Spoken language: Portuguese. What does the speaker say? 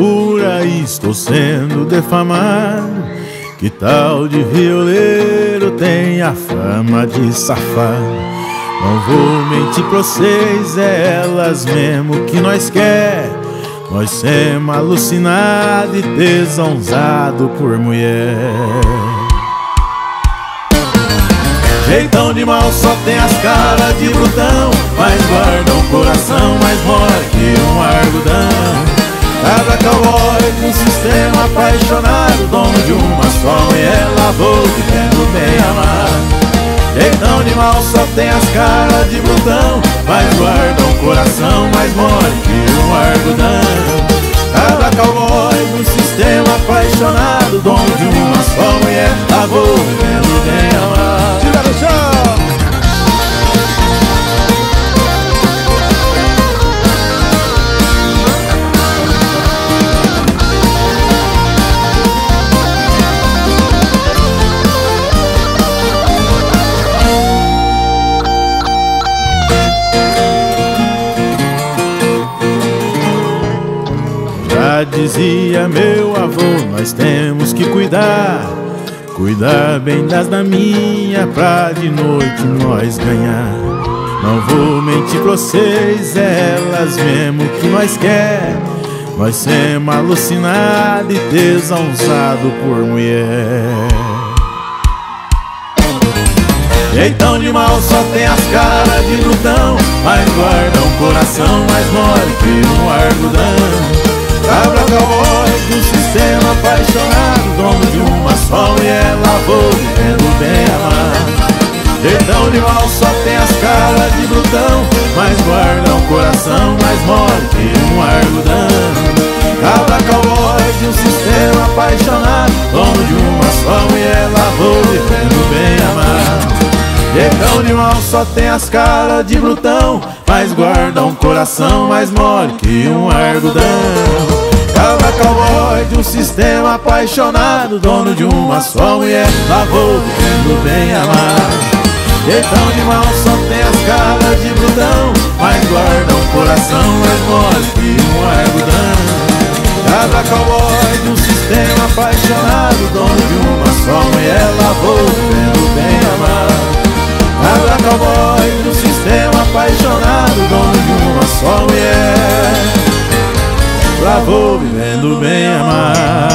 Por aí estou sendo defamado. Que tal de violeiro tem a fama de safado? Não vou mentir pra vocês, é elas mesmo que nós quer. Nós semos alucinados e desonzado por mulher. Jeitão de mal só tem as caras de brutão Mas guarda um coração mais mole que um argudão um sistema apaixonado Dono de uma só mulher lavou vivendo bem amado Jeitão de mal só tem as caras de brutão Mas guarda um coração mais mole Dizia meu avô, nós temos que cuidar. Cuidar bem das da minha pra de noite nós ganhar. Não vou mentir pra vocês, elas mesmo que nós quer. Nós semos alucinado e desansado por mulher. Jeitão de mal só tem as caras de brutão Mas guarda um coração mais mole que um argudão Cabra cowboy do sistema apaixonado Dono de uma só mulher lavou vivendo bem amado. Jeitão de mal só tem as caras de brutão Mas guarda um coração mais mole que um argudão Cabra cowboy de um sistema apaixonado Dono de uma só mulher lavou vivendo bem amado. Jeitão de mal só tem as caras de brutão Mas guarda um coração mais mole que um argudão cowboy de um sistema apaixonado Dono de uma só mulher Lavou vivendo bem amado. Jeitão de mal só tem as caras de brutão Mas guarda um coração mais mole que um argudão Cabra cowboy de um sistema apaixonado Dono de uma vivendo bem amado